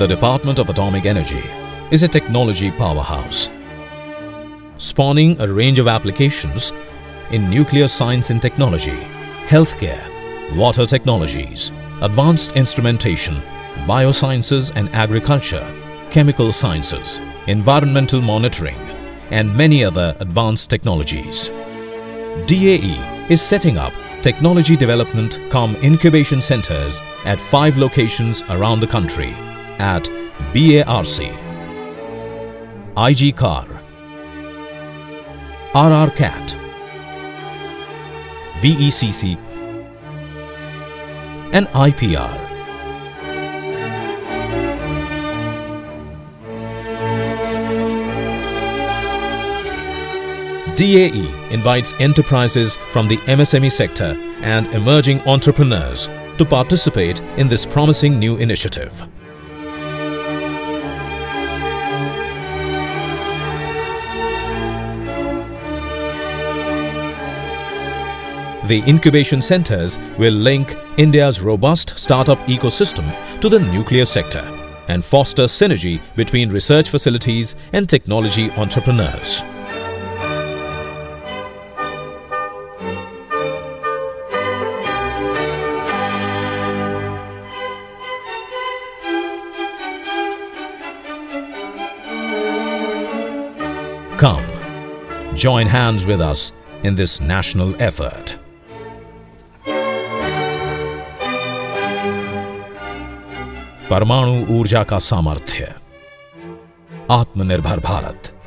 The Department of Atomic Energy is a technology powerhouse, spawning a range of applications in nuclear science and technology, healthcare, water technologies, advanced instrumentation, biosciences and agriculture, chemical sciences, environmental monitoring, and many other advanced technologies. DAE is setting up technology development cum incubation centers at five locations around the country at BARC, IGCAR, RR CAT, VECC, and IPR. DAE invites enterprises from the MSME sector and emerging entrepreneurs to participate in this promising new initiative. The incubation centers will link India's robust startup ecosystem to the nuclear sector and foster synergy between research facilities and technology entrepreneurs. Come, join hands with us in this national effort. परमाणु ऊर्जा का सामर्थ्य। आत्मनिर्भर भारत।